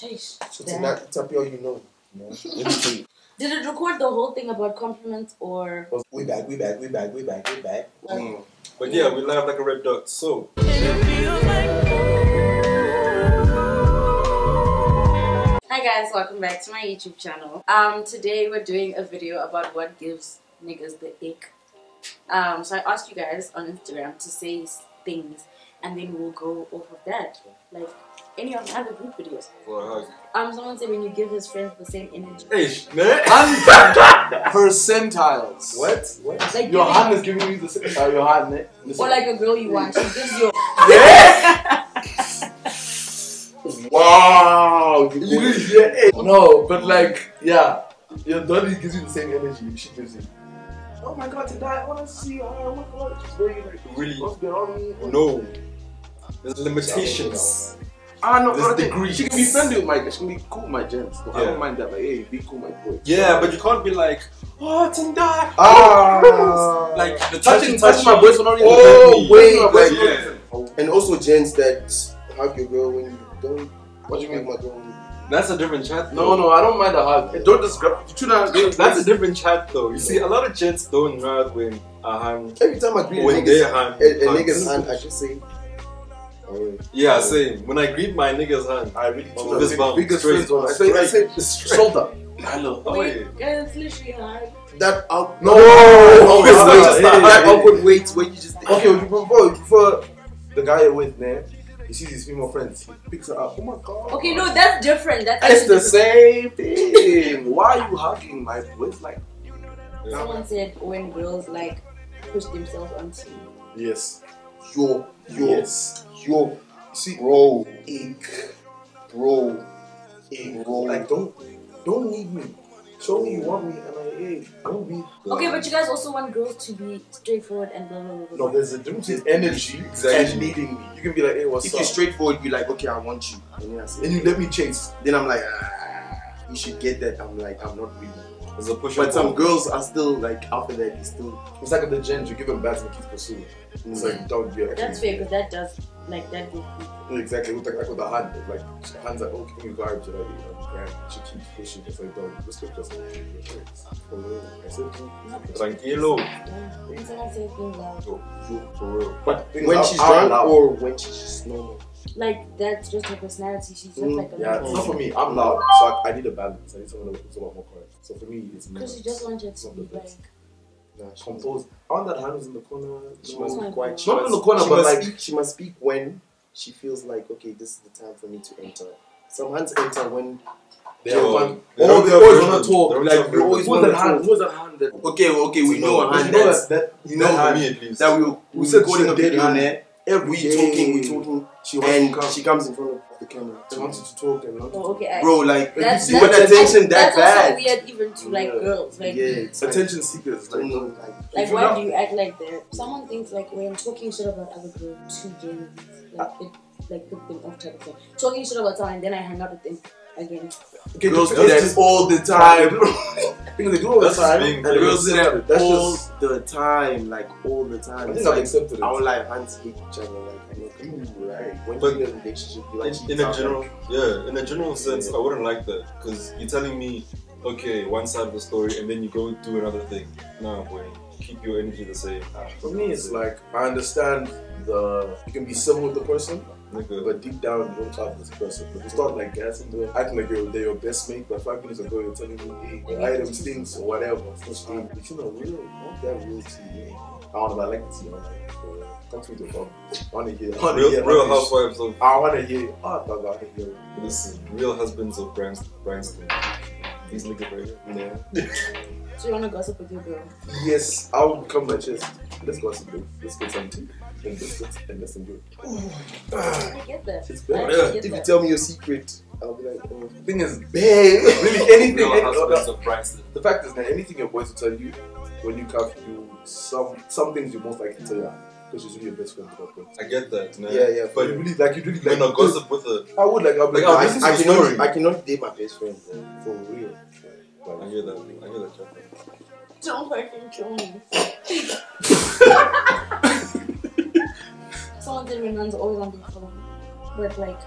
Eish, So damn. tonight, tap all you know. you know? Did it record the whole thing about compliments or? We back, we back, we back, we back, we back. Mm. But yeah, we live like a red dot. So, Hi guys, welcome back to my YouTube channel. Um, today we're doing a video about what gives niggas the ick. Um, so I asked you guys on Instagram to say things, and then we'll go off of that, like any of the other group videos. for a hug. Um, someone said when you give his friends the same energy. Hey, man. percentiles. What? What? Like Your hand is giving you the same. Uh, your hand, eh? Listen. or like a girl you want, she gives you. wow. You really hear it? No, but like, yeah. Your daddy gives you the same energy she gives you. Oh my god, today I want to see her. Oh my god, she's very like. Really? What's going me? No. There's limitations. Ah no, There's okay. degrees. She can be friendly with my. She can be cool with my gents. I Yeah. don't mind that. Like, hey, be cool, my boy. Yeah, but you can't be like, oh, Tendai. Ah. Like, the touching, touching, touching my boys for no reason. Oh, wait, my boys for no like- reason. And also gents that hug your girl when you don't. What do you mean? hug my girl? That's a different chat. No, no, I don't mind the hug. Hey, Don't just grab. You know, That's a different chat though. You see, a lot of gents don't ride when a hand, Every time I greet a when nigga's, hand. a, a nigga's hand, I just say, oh, Yeah, same. When I greet my nigga's hand, I really Oh, do this bump, biggest straight, friends one. I say, I say, straight. shoulder. Hello. Oh, Wait, yeah. it's literally hard. That out. No, no, no, it's no, not just hey, that. That awkward wait where you just. Okay, would you prefer, you prefer the guy you're with, man? He sees his female friends, he picks her up. Oh my god. Okay, no, that's different. That's It's actually the same thing. Why are you hugging my boys like? different. Someone said when girls like push themselves onto you. Yes. Yo, yo, Yes. Yo. See, bro, ache, bro, ache, bro. Like, don't, don't need me. Show me you want me, and I, hey, don't be. Okay, but you guys also want girls to be straightforward and blah blah blah. blah. No, there's a difference in energy Exactly. and needing me. You can be like, hey, what's If up? you're straightforward, you're like, okay, I want you. And then I say, and you let me chase. then I'm like, ah, you should get that. I'm like, I'm not really. There's a push. But some girls are still like after that, it's still. It's like the gens, you give them bats and keep pursuing. It's like, don't be That's fair because that does like that gives people. Exactly, with like, like with the hand, like hand's like, oh, give me vibes, you're like, you know, grand. She keeps pushing, it's like, don't respect yourself. For real. I said, Tranquilo. Yeah. When someone says things loud, For, for real. but When she's drunk loud. or when she's just normal. like that's just her personality. She's just Mm, like a Yeah, it's little- not for me. I'm loud, so I, I need a balance. I need someone who's a lot more quiet. So for me, it's Because she just wanted to be like. Nah, she must, composed. I want that hand is in the corner. she no- must be quiet. She Not in the corner, she but like- speak, she must speak when she feels like okay, this is the time for me to enter. Some hands enter when They Yeah, have well, fun. they Oh, they always want to talk. Like, have you always want that Wanna hand. talk. Who's that hand that? okay, okay, we know know. a hand know that, that you know for her me at least. that we We we said recording a she did video hand. there. Every We day talking, we talking, She and come. she comes in front of the camera. She wanted to talk and not to Oh, okay. Bro, like that's, you that's, want attention that's that also bad. weird even to like Yeah. girls. Like, yeah, it's like, attention seekers. Like, don't like like why not- do you act like that? Someone thinks like when talking shit about other girls to gain like ah. it like put them off type of thing. Talking shit about someone, and then I hang out with them again. okay, girls that's do that just- all the time. Because they do all the That's just time. being and real. girls do that. That's all just. The time, like all the I time. think It's I've like accepted it. our life hands hate each other. Like I'm like, ooh, right. When But you're in a relationship, you like in, in a general yeah in a general sense i wouldn't like that because you're telling me okay one side of the story and then you go do another thing no boy keep your energy the same For me, it's like I understand the you can be civil with the person, nigga but deep down you don't talk with this person. But you start like gassing them, acting like you're they're your best mate, but five minutes ago you're telling me, hey, the item stinks or whatever. It's not real. It's not real. Not that real to you. I want to like it to you. I'm like, uh, Come to the phone. I want to hear. I want to real, hear. real housewives of. I want to hear. Oh, dog, I want to hear. this is real husbands of Brans- Branston these niggas right here Yeah. So you wanna gossip with your girl? Yes, I will come my chest. Let's gossip, some Let's get some tea and biscuits and listen good. I get that. It's I bad. actually get If you that. tell me your secret, I'll be like, oh, The thing is, babe, really anything. real any- husbands of Branston the fact is that anything your boys will tell you when you come you some some things you most likely tell you because she's really your best friend. But I get that man yeah, yeah. but but you really like you really when like I gossip with her I would like I'll be Like, like, I'll I, I, to cannot, story. I cannot date my best friend, bro, for real. I hear that I hear that Chapman. Don't fucking kill me. Someone said Renan's always on the phone. But like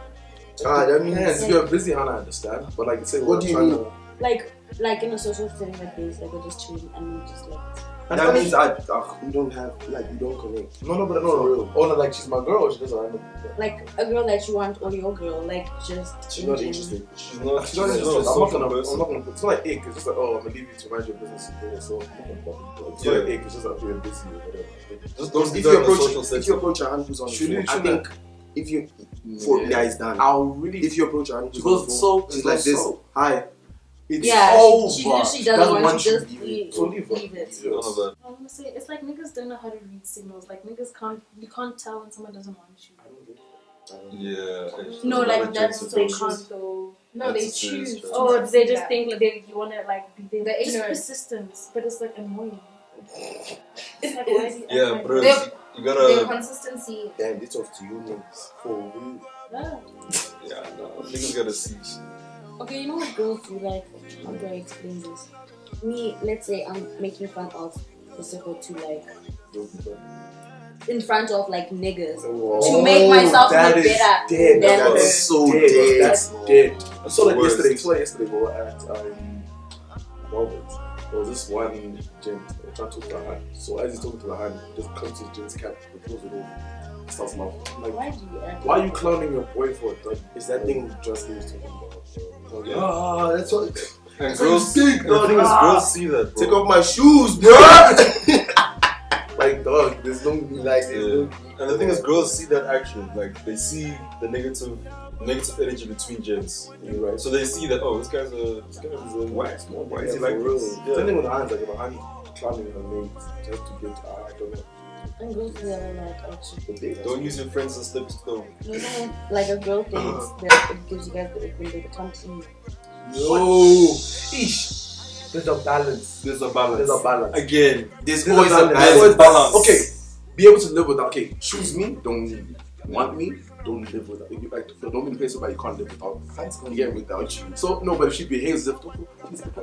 Ah, that means Hands, if you're busy, Hannah, I understand. But like, say, What we're do you trying mean? To- like like in a social setting like this, like we're just chilling and we just like And that means I, uh, we don't have like we don't connect. No, no, but no, no. real. Oh, no, like she's my girl. Or she doesn't. I know. like a girl that you want or your girl, like just She's not general. interested. She's not. She's not interested. not a I'm not gonna. person. I'm not gonna. It's not like ick. It's just like, oh, I'm gonna leave you to manage your business. and. So it's Yeah. not like ick. It's just like you're busy or whatever. Just don't If do you in a approach social if you approach a hand who's on the Should phone, you- I should think if you for Yeah. yeah, it's done. I'll really. If you approach a hand who's Because on the phone, so- she's it's like not this. Hi. It's Yeah, over. she, she literally doesn't, want, you to to just leave leave, leave leave it. None of that. I want to say it's like niggas don't know how to read signals. Like niggas can't you can't tell when someone doesn't want you. Yeah. No, like, a that's joke they can't though. No, That's they choose. choice. Oh, they just Yeah. think like they you want to like be there. The just ignorance. persistence, but it's like annoying. It's like why Yeah, act like bro. You gotta. consistency. Damn, it's off to you niggas. For real. Yeah. Yeah, no. Niggas gotta see. Okay, you know what girls do like? How do I explain this? Me, let's say I'm making fun of Prosecco to like in front of like niggas. To make myself Oh, that look is better Dead. than That's her. so dead. dead. That's dead. I saw the that worst. yesterday. I saw that yesterday. We were at um, Robert. There was this one gent trying to talk to her hand. So as he's talking to her hand, he just comes to his gent's cap, he pulls it off, starts laughing. Like, Why do you why are you clowning your boy for it? Like, It's that thing just he was talking about. Oh, Yeah. Ah, that's what. And girls, and think, the thing is, girls see that, bro. Take off my shoes, bro. Like, dog, there's no like, there's no- And the thing is, girls see that action. Like they see the negative, negative energy between gents. You're right. So they see that oh, this guy's a this guy's a why? Why is he like real? this? Same thing with the hands, like if a hand clowning her mate just to get, uh, I don't know. And girls do that like actually. But they, Don't use your friends as stepping stone. You know, like a girl thinks uh-huh. that it gives you guys the ick to come to clean. No. Ish. There's a balance. There's a balance. There's a balance. Again, There's There's a always a balance. balance. There's balance. Okay, be able to live without. Okay, choose me. Don't. Want me? Don't live without. You, like, don't be the place where you can't live without. Hands can get without you. So no, but if she behaves as if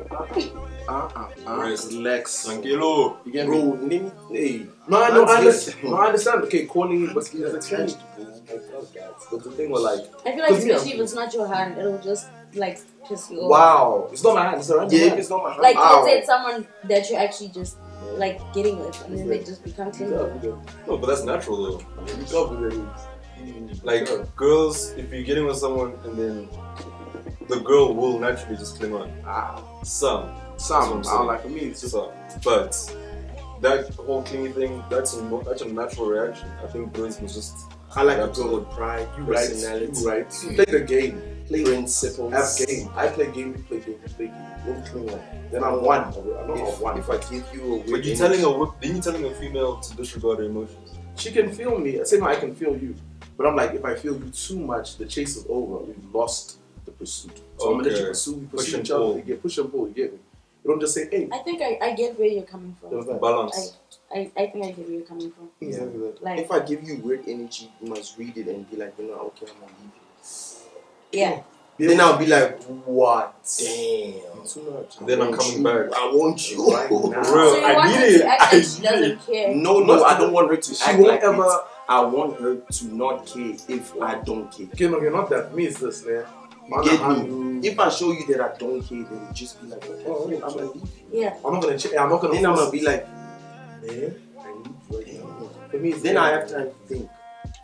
uh uh uh Rest. relax. tranquilo. You get Bro, me? name hey. No, I know. I understand. No, I understand. Okay, calling you, but it's attached. But the thing was like, I feel like Because me, especially I'm- if it's not your hand, it'll just like piss you off. wow, it's not my hand. It's a random Yeah, it's not my hand. Like Ow. let's say it's someone that you're actually just like getting with, and then they just become clean. No, but that's natural though. Like girls, if you're getting with someone and then the girl will naturally just cling on. ah, Some, some. That's I'm I saying. like for me. It's just some, but that whole clingy thing, that's a, that's a natural reaction. I think girls must just I like a girl with pride, you right. personality, You right. Play the game. Play principles. Have game. I play game. You play game. You play game. Don't cling on. Then I'm one. I'm not If, one. if I give you a weird But you energy- telling a wo- then you telling a female to disregard her emotions. She can feel me. I Same way I can feel you. But I'm like, if I feel you too much, the chase is over. We've lost the pursuit. So I'm gonna let you pursue. We Push pursue and each other. You get push and pull. You get me. You don't just say, hey. I think I, I get where you're coming from. was that. Balance. I, I think I get where you're coming from. Yeah. Like If I give you weird energy, you must read it and be like, you know, okay, I'm gonna leave you. yeah, Then I'll be like, what? Damn. Too much. Then I I'm coming you. back. I want you. Right now. For real, so you I want need it. to act I like she doesn't care. No, no, I don't want her to She won't like ever. It. I want her to not care if I don't care. Okay, no, you're not that. Me, it's this, man. Get me? If I show you that I don't care, then it just be like, okay, Oh, I'm yeah. gonna leave you. Yeah, I'm not gonna. Ch- I'm not gonna. Then I'm gonna be like, Man, I need you right now. For me, it's Then I have time to think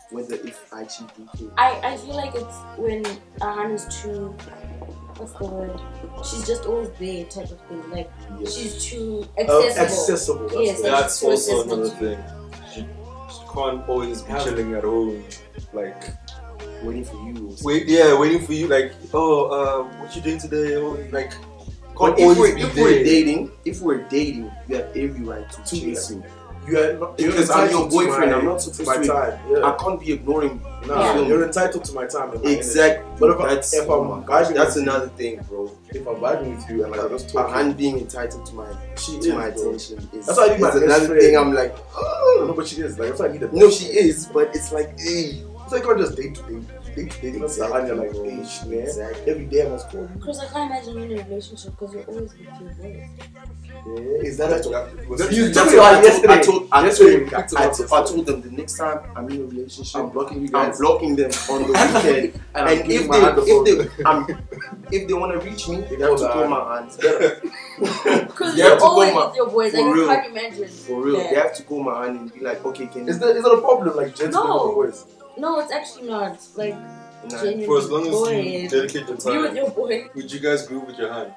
whether if I actually do care. I, I feel like it's when a hand is too. What's the word? She's just always there, type of thing. Like Yes. she's too Uh, accessible. accessible. That's Yes, like- That's also assessment. another thing. Can't always be chilling at home, like Waiting for you. wait, yeah, waiting for you. Like, oh, uh, what you doing today? Oh, like, can't if always we're, be if there. we're dating, if we're dating, you have every right to To chase me. You are not, you're Because I'm your boyfriend, my- I'm not to supposed my to- time. Yeah. I can't be ignoring. Nah, Yeah. you're entitled to my time. And energy. Exactly. But if, that's if oh I'm my gosh, vibing that's with you, another thing, bro. if I'm vibing with you and like I'm just talking, hand being entitled to my she to is, my bro. attention is, That's why I need my best another friend. thing. I'm like, No, but she is. Like, that's why I need a no, she is, but it's like, hey, like you can't just date to date. They, they gonna say Anya like, bro. hey, man. Exactly. Every day I must call you. Because I can't imagine you in a relationship because you're always with your boys. Yeah, is that a That- You that's told me why that I yesterday. told, I told, Yesterday I we told, picked it I, up told, I yesterday. told them the next time I'm in a relationship, I'm blocking you guys. I'm blocking them on the weekend. and, I'm and if my hand the they, if they, I'm, um, if they want to reach me, they have to call my hands. Because You you're to go always ma- with your boys. Like, for I real. can't imagine. For real, they have to call my hand and be like, okay, can Is you? that is that a problem? Like gentlemen No. with boys? No, it's actually not. Like, Nah. genuinely. For as long as you boys. dedicate your Be with time, your boy. would you guys groove with your hand?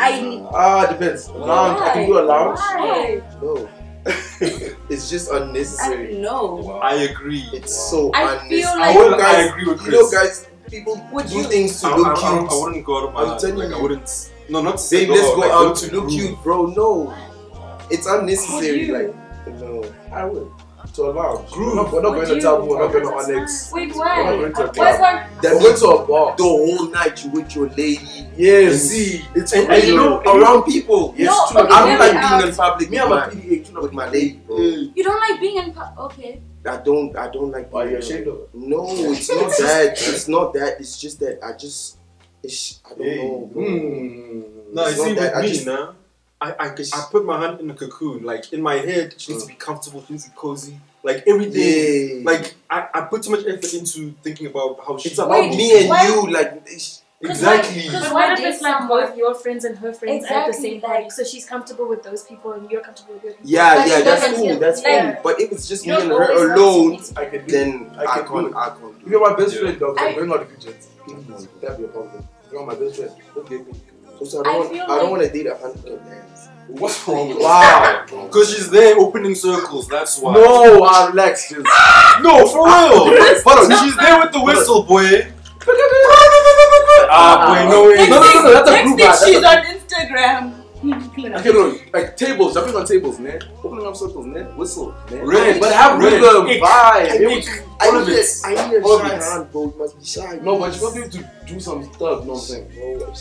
I- Ah, depends. Lounge. I can do a lounge. Why? No, it's just I unnecessary. don't know. I agree. It's so I unnecessary. feel You like- know, I guys, agree with you know, Chris. guys, people Would do you- things to I, look I, I, cute. I wouldn't go out of my I'm hand. telling like, I you. wouldn't. No, not to say Babe, let's go like, out to look groove. cute, bro. No, it's unnecessary. you? Like, no. I would. To a lounge. Groove. We're not, we're not Would going to you? Tabu. We're not going to That's Onyx. Wait, We're not going to a Why's club. one? That We're going to a bar. the whole night you with your lady. Yes. See, It's and, and you know, around people. Yes, No, true. okay, I don't like being in public Me, I'm a my, PDA. You know, with my lady, bro. You don't like being in. public? Okay. I don't, I don't like. Are you being- ashamed of it? No, it's not that. It's not that. It's just that I just, it's, I don't Hey. know. Bro. Hmm. No, you It's not see, that, with I me, just- nah, I, I, I put my hand in a cocoon. Like, in my head, she needs to be mm. comfortable, she needs to be cozy. Like, everything. Yeah. Like, I, I put too much effort into thinking about how she it's about Wait, me and why- you. Like, it's, Exactly. Because But why what if it's like both your friends and her friends at the Exactly, same party? like- So she's comfortable with those people and you're comfortable with your people. yeah, But yeah, that's doesn't cool. feel- That's like- cool. But if it's just You me and her always have to alone, I can do then I I, can do can't. it. I can't do you're my best Yeah. friend, dog, I- I'm going out with you, gents. That'd be a problem. You're my best friend, don't date me. Also, I I don't, want, feel I don't like- want to date a hundred guys. What's wrong with Wow. Because she's there opening circles, that's why. No, I relax. Just No, for real. Hold on. she's there with the whistle, boy. Ah, boy, no way. No, no, no, no, that's a Next group thing vibe, she's on Instagram. Okay, no, like tables, jumping on tables, man. Opening up circles, man. Whistle, man. Red, but have red, rhythm, vibe. I need, to- I all of need, it. a, I need a All of shy hand, bro. You must be shy. No, but you got to be able to do some stuff. You know what I'm saying? Bro,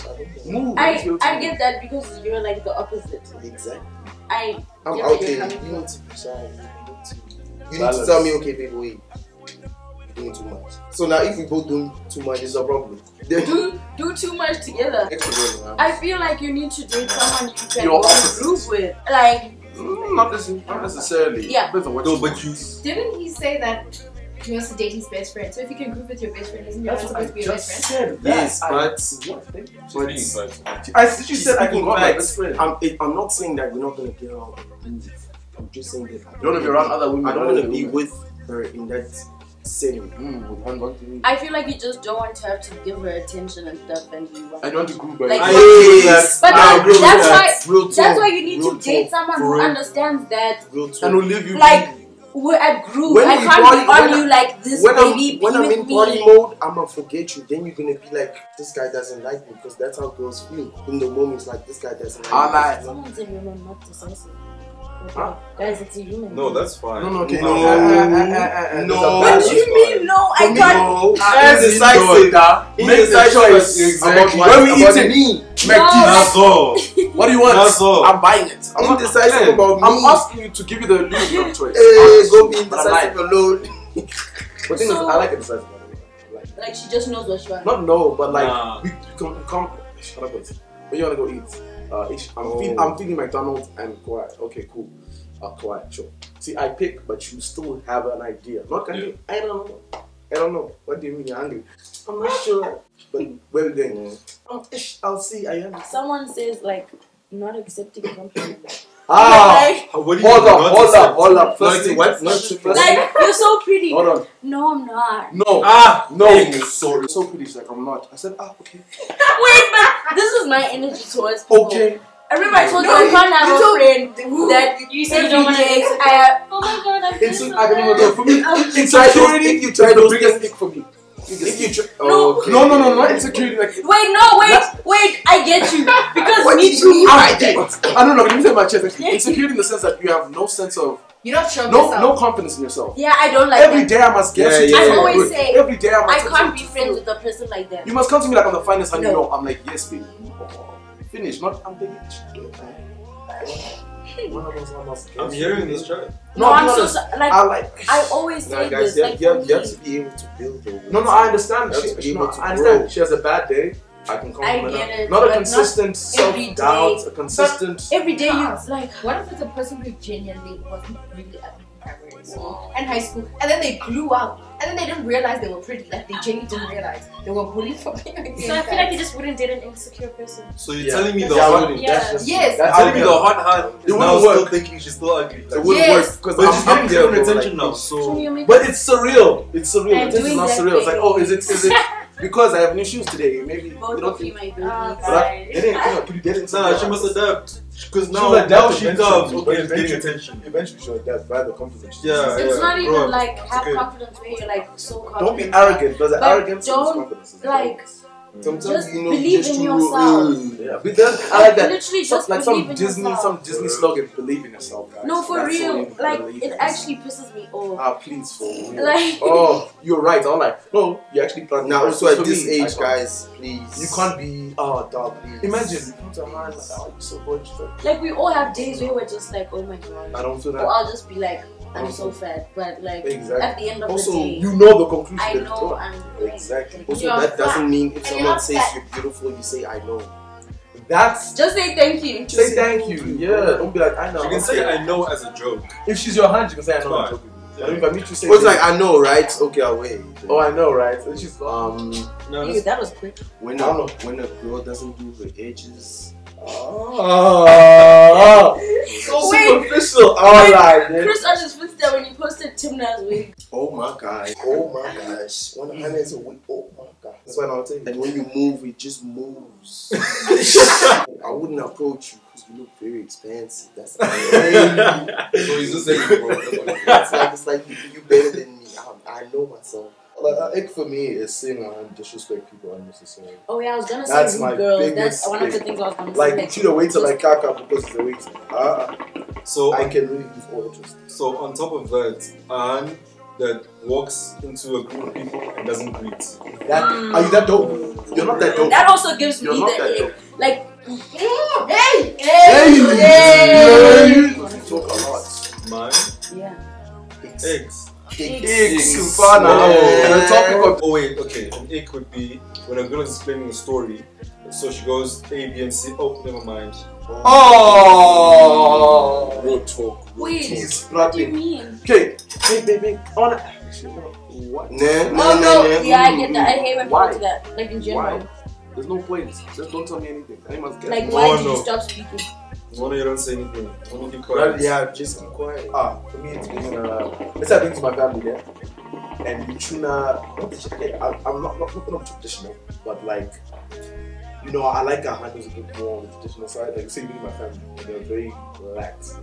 I. Move. I need to be able to I move. get that because you're like the opposite. Exactly. I I'm get out you're there. You need to be shy. You need to, you need to tell me, okay, baby, wait. You're doing too much. So now, if we both doing too much, it's a problem. Then do do too much together. extra man. I feel like you need to date someone you can Your go opposite. group with. Like Mm, not, necessarily, not necessarily. Yeah. Depends on what No, but you. Didn't he say that he wants to date his best friend? So if you can group with your best friend, isn't your That's man what I supposed to be your best friend? said. That. Yes, I- but- What? Thank you. She's. I literally She's said I can speaking go out with my best friend. I'm, it, I'm not saying that we're not gonna get around and. I'm just saying that I You don't want to be around other women. I don't want to be with her in that setting. Mm, with one, one, two. I feel like you just don't want to have to give her attention and stuff, and you want. I don't want to group. Like- I But agree with that. But I that- agree with that's that. why Real that's talk. why you need Real to date talk. someone For who understands that Real talk. and will leave you. like we're at group. When I can't party- be on when you like this, when I'm baby. when I'm with in me. party mode, I'm gonna forget you. Then you're gonna be like, this guy doesn't like me because that's how girls feel. In the moment, it's like this guy doesn't I like like- me. Someone's a human, not decisive. Okay. Huh? Guys, it's a human. No, that's fine. No, no, okay. No. Uh, uh, uh, uh, No. What do you mean? No, I For me, can't. no. As in Indecisive. Make the choice Exactly. about what When we about eating, me. No. That's all. What do you want? That's all. I'm buying it. I'm not Indecisive Hey, about me. I'm asking you to give you the illusion of choice. Hey, go be But I'm lying. indecisive alone. But thing is, I like it decisive. by the way. I like she just knows what she wants. Not no, but like Nah. we come, come. Shut up. When you wanna go eat, uh, ish, I'm, Oh. feed, I'm feeding McDonald's and quiet. Okay, cool. Uh, quiet, sure. See, I pick, but you still have an idea. Not can Yeah. you? I don't know. I don't know. What do you mean you're hungry? I'm not sure. But where we going? Um, ish, I'll see. I am. Someone says like not accepting compliments. Ah, Like, What do you hold up, hold accept- up, hold up. First to thing, what? Not to first like you're so pretty. Hold on. No, I'm not. No. Ah, No, Ick. sorry. So pretty. She's like, I'm not. I said, ah, okay. Wait, but this is my energy towards people. Okay. I remember I told No, you I you- can't have a told- friend that You said you don't want to every day. I. Oh my god, I It's, so I don't know. For me, If insecurity. you try the those biggest things, thing for me. If you try, No. okay. No, no, no, not insecurity. Like, Wait, no, wait, wait. I get you because What me you mean too. by that? I don't know. Let me say my chest. Insecurity in the sense that you have no sense of You're not sure of no yourself. no confidence in yourself. Yeah, I don't like Every that. day I must get Yeah, you. to yeah, feel yeah. always good. say, every day I must. I can't be friends with a person like that. You must come to me like I'm the finest, and you know I'm like yes, baby. Oh, finish, not I'm baby. One of those I'm hearing this chat. No, No, I'm be so honest, so- like I like. I always Nah, say guys, this. you, Like have, you, have, you have to be able to build though. No, no, I understand. You have She, she, no, I understand. grow. She has a bad day. I can compliment get her. it, Not a but not consistent every self doubt, a consistent. every day you like. What if it's a person who genuinely wasn't really ugly in primary school and high school, and then they grew up, and then they didn't realize they were pretty. Like they genuinely didn't realize they were bullied for being ugly. So I feel like you just wouldn't date an insecure person. So you're Yeah. telling me the yeah, hot, well, Yeah. that's just Yes. you're telling me I- the hot hand It is now wouldn't still work. thinking she's still ugly. It wouldn't Yes. work because I'm, she's I'm getting there, different bro, attention like, now. So But it's surreal. It's surreal. I'm This is doing not surreal. It's like, oh, is it is it because I have new shoes today? Maybe Both you don't of you, think. my babies. But I, Right. they didn't, you know, pretty- they didn't say nah, she must adapt. Because now, adapt now she eventually, comes. but Okay, she's getting attention. Eventually, she'll adapt by the confidence. Yeah, It's yeah, not even bro, like have okay. confidence where you're like so confident. Don't be arrogant because the But arrogance don't, is confidence. Like Sometimes Just you know believe just in yourself. Yeah, but then, I like that. literally Some- just like some in Disney, yourself. some Disney slogan. Believe in yourself, guys. no, for That's real. you Like it actually pisses me off. Ah, please, for real. Like- oh, you're right. I'm like, no, you actually planted. Now, the also at this me. Age, can't. guys, please. you can't be. Oh, dog. Please. Imagine you come to a man like, oh, you're so good. Like, Like we all have days where we're just like, oh my god. I don't feel Or. I'll just be like, I'm so fat. But like Exactly. at the end of Also, the day, you know the conclusion. I know I'm got. Exactly. Also, You're that doesn't fat. mean if And someone says fat. you're beautiful, you say I know. That's just say thank you. say thank you. Yeah, don't be like I know. You can say I know as a joke. if she's your hand, you can say I know. I'm Fine. joking. But if I meet you, say. It's like I know, right? Okay, I'll wait. oh, I know, right? And she's Um, No, Ew, that was quick. when I a, don't when a girl doesn't do her edges, oh, so Wait. superficial. All right, man. Chris on his footstep when you posted Timna's wig. oh my gosh. oh my gosh, one hand is a week. Oh my god. That's why I'm saying. And when you move, it just moves. I wouldn't approach you because you look very expensive. That's so he's just saying, bro. That's what it is. like it's like you, you better than me. I, I know myself. Like, ick for me is seeing and disrespect people unnecessarily. Oh yeah, I was gonna That's say my rude girls. That's one of the things I was gonna say. Like, treat a waiter like caca because he's a waiter. Uh, So, I can really lose all interest. so on top of that, a hand that walks into a group of people and doesn't greet. That, Mm. Are you that dope? You're not that dope. That also gives You're me not the that ick. dope. Like, Hey! Hey! Hey! Icks, Fana. And the topic of Oh wait, okay. An ick would be when a girl is explaining a story. So she goes A, B, and C. Oh, never mind. Oh, Real talk. Real Wait. talk. he's What do you mean? Okay, hey, baby, on a, actually, no, what? Nah, nah, Oh nah, no, nah. yeah, I get that. I hate when Why? people do that. Like in general. Why? There's no point. Just don't tell me anything. I must get Like, No, why did no. you stop speaking? One of you don't say anything. One of you Well, quiet. yeah, just keep quiet. Ah, for me, it's been uh, let's say I've been to my family there, and you tuna. Not the, okay, I, I'm not not, not, not traditional, but like, you know, I like our handles a bit more on the traditional side. Like, say you meet my family, they're very relaxed.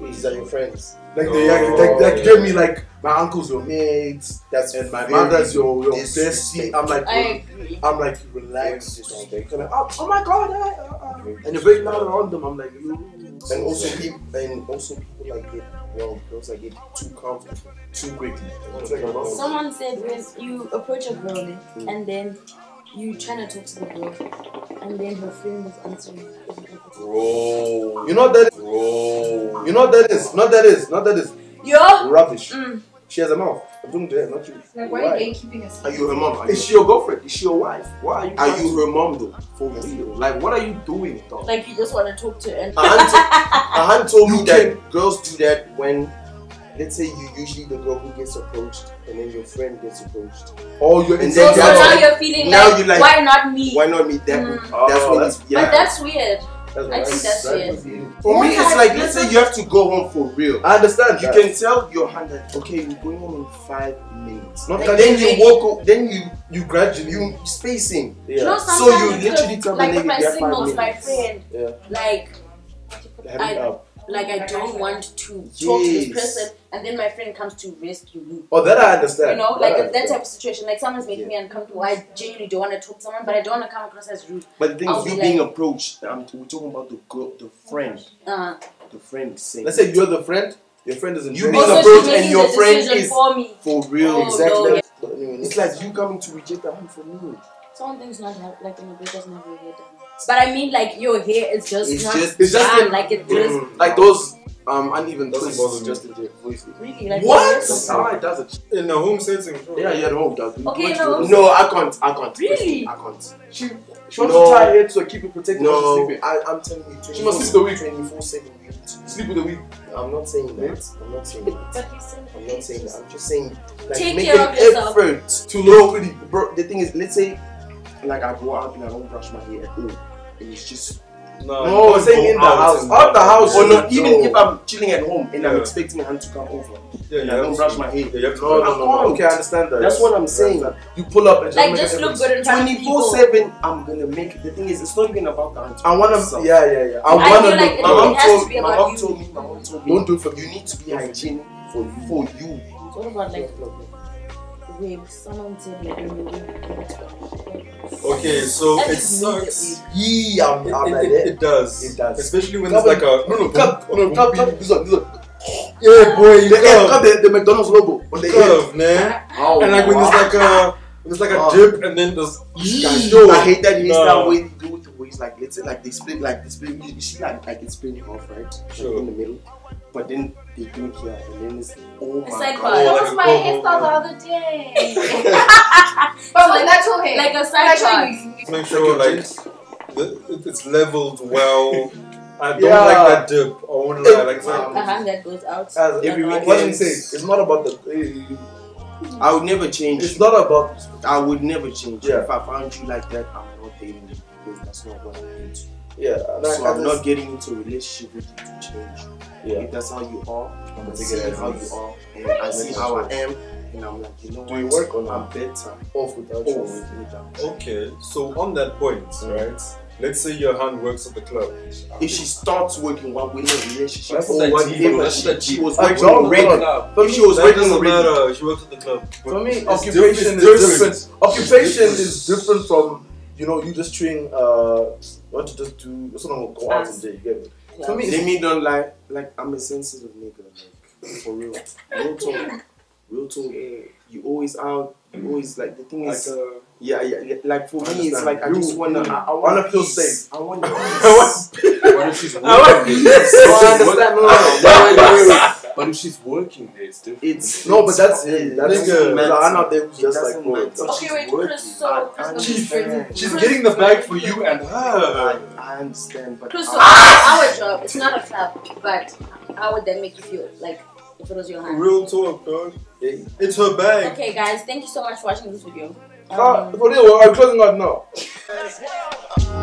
These are your friends. Like they like, Oh, like, like yeah. give me like my uncle's your mates That's and my mother's your your disrespectful. bestie. I'm like I agree. I'm like relaxed. They're like, oh, oh my god, ah, ah." and you're very loud around them. I'm like, you. And also people and also people like get well girls like get too comfortable too quickly. Like. Someone said when you approach a girl eh, and then you trying to talk to the girl and then her friend was answering. Bro. You know what that is? Bro. You know what that is? Not that is. Not that is Yo! rubbish. Mm. She has a mouth. I'm talking to her, not you. Like, why are you keeping us? Are you her mom? Are Is she your girlfriend? Is she your wife? Why are you? are you her mom though? for real? Like, what are you doing, dog? Like you just want to talk to her and Ahan, to- told me You that girls do that when, let's say, you usually the girl who gets approached and then your friend gets approached. Oh, you're And so, then so that's now like- you're feeling now like, you like- why not me? Why not me? That Mm. that's Oh, when that's- it's yeah. But that's weird. That's I think that's it. was it. For me, it's like let's say you have to go home for real. I understand. You that. can tell your hand that okay, we're going home in five minutes. Not and that then you- you walk. Then you you gradually. you spacing. yeah. You know, So you literally just, tell the like lady if I you have signal five to my friend, Yeah. like I- like I don't want to talk to this person, and then my friend comes to rescue me. Oh, that I understand. You know, That like I that type of situation, like someone's making me uncomfortable. I genuinely don't want to talk to someone, but I don't want to come across as rude. But the thing I'll is, be you like- being approached. I'm we're talking about the girl, the friend, Uh, the friend is saying. Let's say you're the friend. Your friend isn't. You being approached and your friend is- for me. for real, Oh, exactly. no, yeah. But anyway, it's like you coming to reject a hand from me. Someone thinks not have, like in a break doesn't have your hair done. But I mean, like your hair is just It's not just- it's just done, in- like it just Mm. Like those um uneven Doesn't twists bother me. just in the voice. really like What? it's That's how it does it. In a home setting, bro. Yeah, yeah, no, dog. Okay, Much no. good. No, I can't. I can't. Really? I can't. She she wants No. to tie it so keep it protected while No, she's sleeping. I, I'm telling you, She must sleep the week. 24 7. Sleep with the week. I'm not saying that. I'm not saying that. But you said I'm not saying that. I'm just saying, like, Take make care an of yourself. effort to know pretty. Bro, the thing is, let's say, like, I go out and I don't brush my hair at all. And it's just. No, No, I'm saying in the house. and- Out the house. Oh, or not, even No. if I'm chilling at home and I'm Yeah. expecting her to come over. Yeah, and you I don't brush my hair. Yeah, you have to. No, no, no, no. Okay, I understand that. That's what I'm saying. You pull up and like just look good in front of 24 7, I'm gonna make The thing is, it's not even about the answer. I want itself. to. Yeah, yeah, yeah. I I want feel to like look. it- My mom, told, be my mom told me, my mom told me, Don't do it for you need to be hygienic for you. For you. What about like wigs? Someone said like when you Okay, so That it is me that sucks. Yeah, I'm, It, I'm it, like it, that. it does. It does. Especially when Cut there's like a no, no, cut, no, cut, cut. This one, this one. yeah, boy, you The, yeah, curve, the, the McDonald's logo on the head. curve, man. Oh, And like when wow. there's like a when there's like a Oh. dip and then there's Guys, Yo, I hate that hairstyle no. way they do with the waist. Like, let's say, like they split, like they split. You, you see, like, like it's splitting off, right? Like, in the middle. But then they do it here, and then it's oh It's like god. what? That was my combo. hairstyle the other day. But with natural hair. like a side show part. make sure like the, it's leveled well. I don't Yeah. like that dip. I won't lie. Like it's like A hand that goes out. As Every Like, weekend. What did say? It's not about the. eh, I would never change. It's not about. I would never change. Yeah. If I found you like that, I'm not dating you because that's not what I'm into. Yeah. and I- So I I'm not getting into a relationship with you to change. Yeah. If that's how you are, I'm I take see it as how is. you are, and I see how I am, and I'm like, you know Do you what? work on I'm that? better Off without off you. without. okay. So on that point, right? Let's say your hand works at the club. If she starts working while we're in a relationship, That's or what what that she, she was working don't already, know. If me, she was working doesn't already, matter. She works at the club. For me, It's occupation diff- it's is different. different. Occupation is different from you know you just treating uh want to just do just want to go out and day. You get me? For me, Let it's, me don't lie, like I'm a sensitive nigga, like for real, real talk, real talk. eh, You always out, you always like the thing Like is, uh, yeah, yeah, yeah, like for I me, it's understand. like I You- just wanna, you- I, I wanna wanna feel peace. safe. I want peace. What if she's working I want there? peace. So I understand. No, no, no. Wait, wait, wait, wait. But if she's working there, it's different. It's No, but that's it. That's Nigga. it. I'm not there just like, doesn't bro. Okay, wait, Chris, so I Chris, she's getting the bag for you and her. I understand, but Chris, so I- our job, it's not a club, but how would that make you feel? Like, if it was your hand? Real talk, dog. It's her bag. Okay, guys, thank you so much for watching this video. Ah, Um, for real, I'm closing out now.